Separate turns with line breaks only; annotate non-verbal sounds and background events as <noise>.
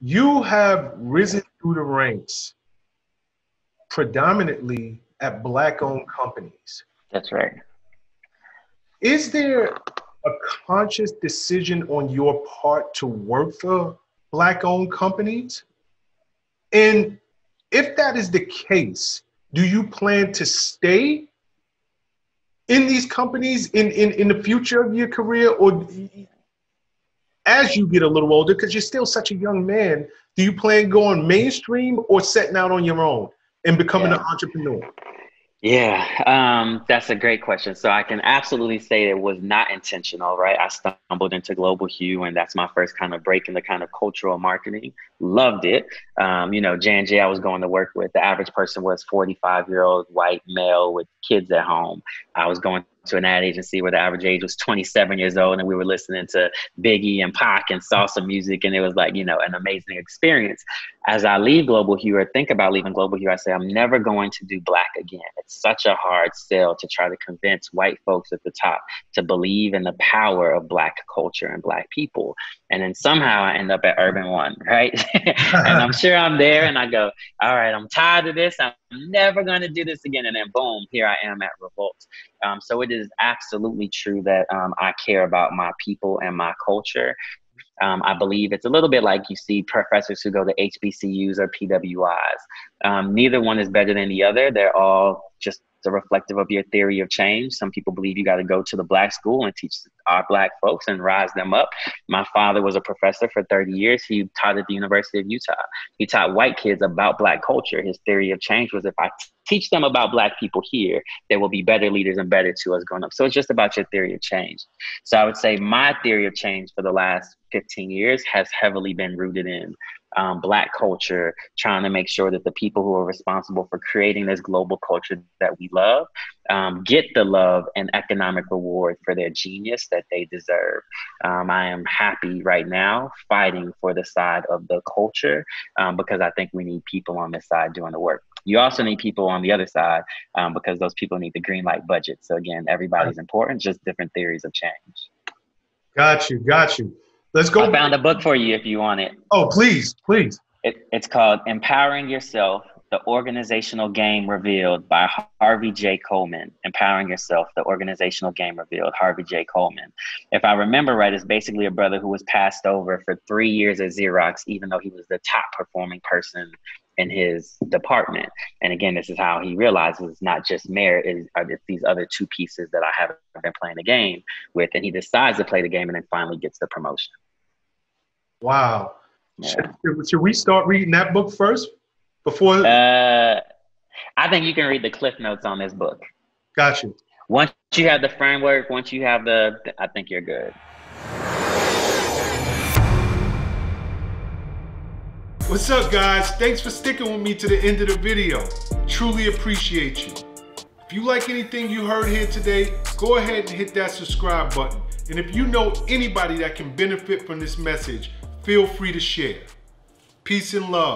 you have risen through the ranks predominantly at black owned companies.
That's right.
Is there a conscious decision on your part to work for black owned companies? And if that is the case, do you plan to stay in these companies in, in, in the future of your career or as you get a little older because you're still such a young man do you plan going mainstream or setting out on your own and becoming yeah. an entrepreneur
yeah, um, that's a great question. So I can absolutely say it was not intentional, right? I stumbled into Global Hue, and that's my first kind of break in the kind of cultural marketing. Loved it. Um, you know, J and J I was going to work with. The average person was 45 year old white male with kids at home. I was going to an ad agency where the average age was 27 years old, and we were listening to Biggie and Pac and salsa music, and it was like you know an amazing experience. As I leave Global Hue or think about leaving Global Hue, I say I'm never going to do black again. It's such a hard sell to try to convince white folks at the top to believe in the power of black culture and black people. And then somehow I end up at Urban One, right? <laughs> and I'm sure I'm there, and I go, all right, I'm tired of this. I'm never going to do this again. And then boom, here I am at Revolt. Um, so it is absolutely true that um, I care about my people and my culture. Um, I believe it's a little bit like you see professors who go to HBCUs or PWIs. Um, neither one is better than the other. They're all just a reflective of your theory of change. Some people believe you got to go to the black school and teach our black folks and rise them up. My father was a professor for 30 years. He taught at the University of Utah. He taught white kids about black culture. His theory of change was if I teach them about black people here, they will be better leaders and better to us growing up. So it's just about your theory of change. So I would say my theory of change for the last 15 years has heavily been rooted in um, Black culture, trying to make sure that the people who are responsible for creating this global culture that we love um, get the love and economic reward for their genius that they deserve. Um, I am happy right now fighting for the side of the culture um, because I think we need people on this side doing the work. You also need people on the other side um, because those people need the green light budget. So again, everybody's important, just different theories of change.
Got you, got you. Let's go.
I found a book for you if you want it.
Oh, please, please.
It, it's called Empowering Yourself The Organizational Game Revealed by Harvey J. Coleman. Empowering Yourself The Organizational Game Revealed, Harvey J. Coleman. If I remember right, it's basically a brother who was passed over for three years at Xerox, even though he was the top performing person in his department. And again, this is how he realizes it's not just merit, it's, uh, it's these other two pieces that I haven't been playing the game with. And he decides to play the game and then finally gets the promotion.
Wow. Yeah. Should, should, we start reading that book first before?
Uh, I think you can read the cliff notes on this book.
Got you.
Once you have the framework, once you have the, I think you're good.
What's up guys? Thanks for sticking with me to the end of the video. Truly appreciate you. If you like anything you heard here today, go ahead and hit that subscribe button. And if you know anybody that can benefit from this message, feel free to share. Peace and love.